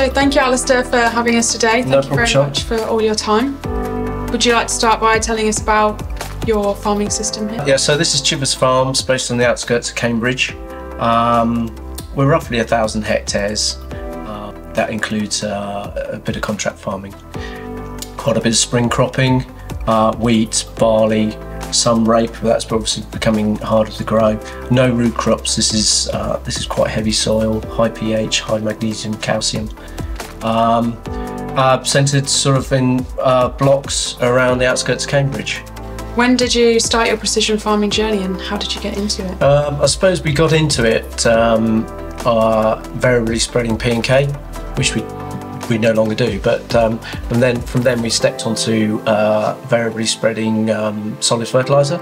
So thank you, Alister, for having us today. Thank No you very much for all your time. Would you like to start by telling us about your farming system here? Yeah, so this is Chivers Farms, based on the outskirts of Cambridge. Um, we're roughly a thousand hectares. Uh, that includes uh, a bit of contract farming, quite a bit of spring cropping, uh, wheat, barley, some rape. But that's obviously becoming harder to grow. No root crops. This is uh, this is quite heavy soil, high pH, high magnesium, calcium. Um, uh, centred sort of in uh, blocks around the outskirts of Cambridge. When did you start your precision farming journey and how did you get into it? Um, I suppose we got into it um, uh, variably spreading P and K, which we we no longer do. But um, and then from then we stepped onto uh, variably spreading um, solid fertilizer,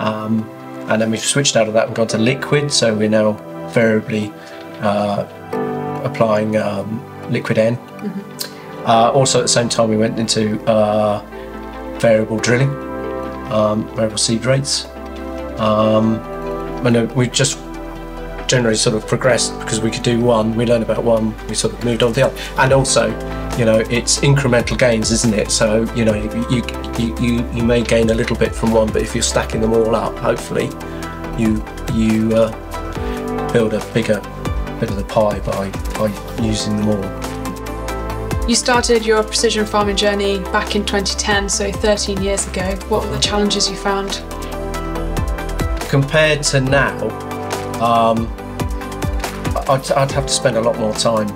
um, and then we've switched out of that and gone to liquid. So we're now variably uh, applying um, liquid N. Uh, also, at the same time, we went into uh, variable drilling, um, variable seed rates. Um, and uh, we just generally sort of progressed because we could do one, we learned about one, we sort of moved on to the other. And also, you know, it's incremental gains, isn't it? So, you know, you, you, you, you may gain a little bit from one, but if you're stacking them all up, hopefully you, you uh, build a bigger bit of the pie by, by using them all. You started your precision farming journey back in 2010, so 13 years ago. What were the challenges you found? compared to now, um, I'd, I'd have to spend a lot more time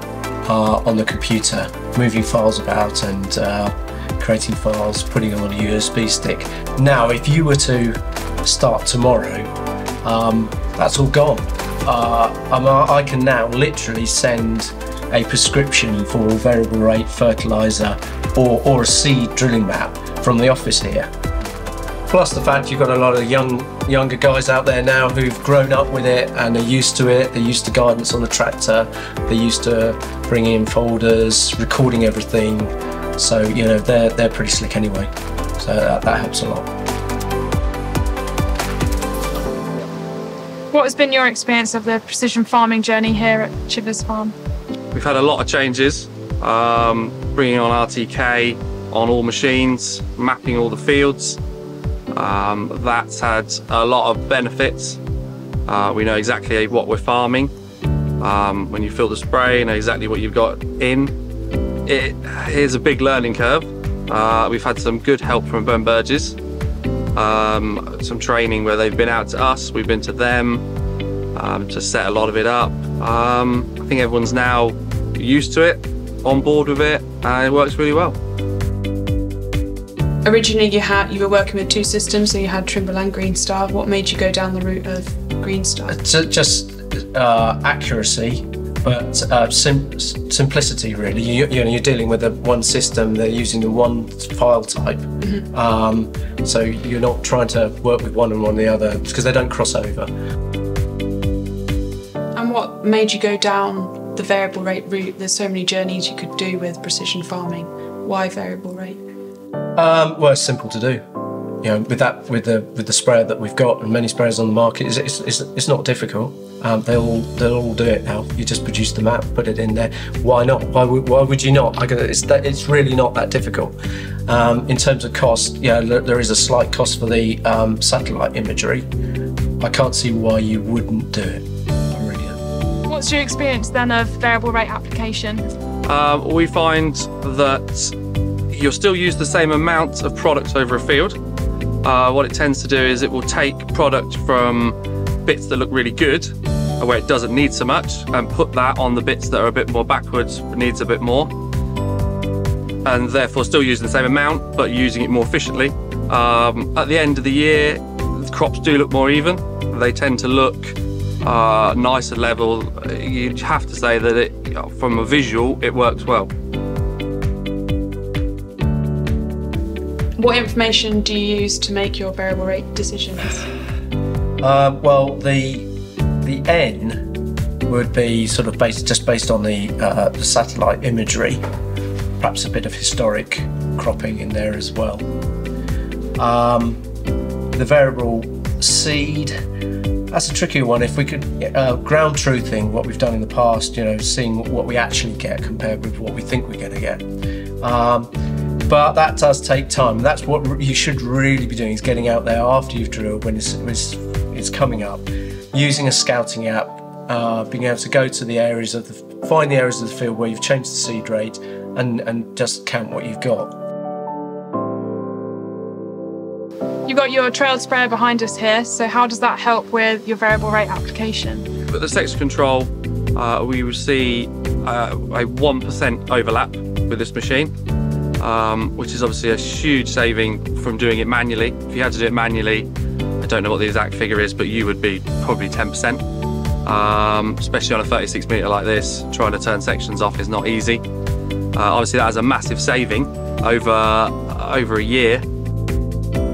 uh, on the computer, moving files about and uh, creating files, putting them on a USB stick. Now, if you were to start tomorrow, um, that's all gone. I can now literally send a prescription for variable rate fertilizer or, or a seed drilling map from the office here. Plus the fact you've got a lot of young younger guys out there now who've grown up with it and are used to it. They're used to guidance on the tractor. They're used to bringing in folders, recording everything. So you know they're they're pretty slick anyway. So that, that helps a lot. What has been your experience of the precision farming journey here at Chivers Farm? We've had a lot of changes, um, bringing on RTK on all machines, mapping all the fields. Um, that's had a lot of benefits. Uh, we know exactly what we're farming. Um, when you fill the spray, you know exactly what you've got in. It is a big learning curve. Uh, we've had some good help from Ben Burgess. Um, some training where they've been out to us, we've been to them um, to set a lot of it up. Um, I think everyone's now used to it, on board with it, and it works really well. Originally, you had you were working with two systems, so you had Trimble and GreenStar. What made you go down the route of GreenStar? Just uh, accuracy, but uh, sim- simplicity really. You, you know, you're dealing with a one system. They're using the one file type, um, so you're not trying to work with one and one the other because they don't cross over. And what made you go down the variable rate route? There's so many journeys you could do with precision farming. Why variable rate? Um, well, it's simple to do. You know, with that, with the with the sprayer that we've got and many sprayers on the market, it's it's, it's, it's not difficult. Um, they'll all they'll all do it now. You just produce the map, put it in there. Why not? Why would why would you not? I go, it's that it's really not that difficult. Um, in terms of cost, yeah, there there is a slight cost for the um, satellite imagery. I can't see why you wouldn't do it. I really don't. What's your experience then of variable rate application? Um, we find that you'll still use the same amount of product over a field. Uh, what it tends to do is it will take product from bits that look really good, uh, where it doesn't need so much, and put that on the bits that are a bit more backwards, needs a bit more, and therefore still using the same amount, but using it more efficiently. Um, at the end of the year, the crops do look more even. They tend to look uh, nicer level. You have to say that it, from a visual, it works well. What information do you use to make your variable rate decisions? Uh, well, the the N would be sort of based just based on the, uh, the satellite imagery, perhaps a bit of historic cropping in there as well. Um, the variable seed That's a tricky one. If we could uh, ground truthing what we've done in the past, you know, seeing what we actually get compared with what we think we're going to get. Um, but that does take time. That's what you should really be doing: is getting out there after you've drilled when it's, it's, it's coming up, using a scouting app, uh, being able to go to the areas of the find the areas of the field where you've changed the seed rate, and and just count what you've got. You've got your trail sprayer behind us here, so how does that help with your variable rate application? With the section control, uh, we will see uh, a 1% overlap with this machine, um, which is obviously a huge saving from doing it manually. If you had to do it manually, I don't know what the exact figure is, but you would be probably 10%. Um, especially on a 36 metre like this, trying to turn sections off is not easy. Uh, obviously that has a massive saving over, over a year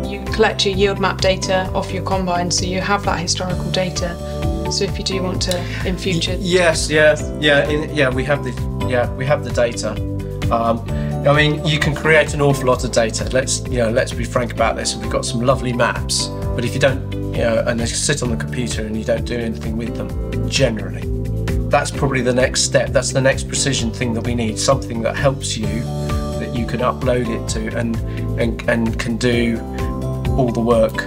You collect your yield map data off your combine so you have that historical data. So if you do want to in future. Yes, yeah, yeah, in, yeah. We have the yeah we have the data. Um, I mean, you can create an awful lot of data. Let's you know let's be frank about this. We've got some lovely maps, but if you don't you know and they sit on the computer and you don't do anything with them, generally, that's probably the next step. That's the next precision thing that we need. Something that helps you that you can upload it to and and and can do all the work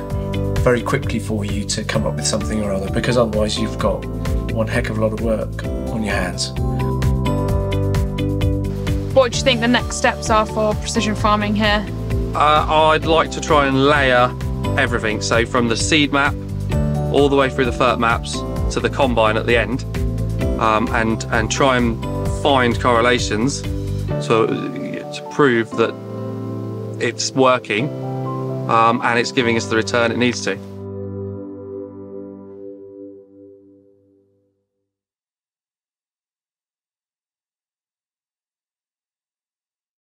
very quickly for you to come up with something or other because otherwise you've got one heck of a lot of work on your hands. What do you think the next steps are for precision farming here? Uh, I'd like to try and layer everything. So from the seed map all the way through the FERT maps to the combine at the end um, and, and try and find correlations to, to prove that it's working um, and it's giving us the return it needs to.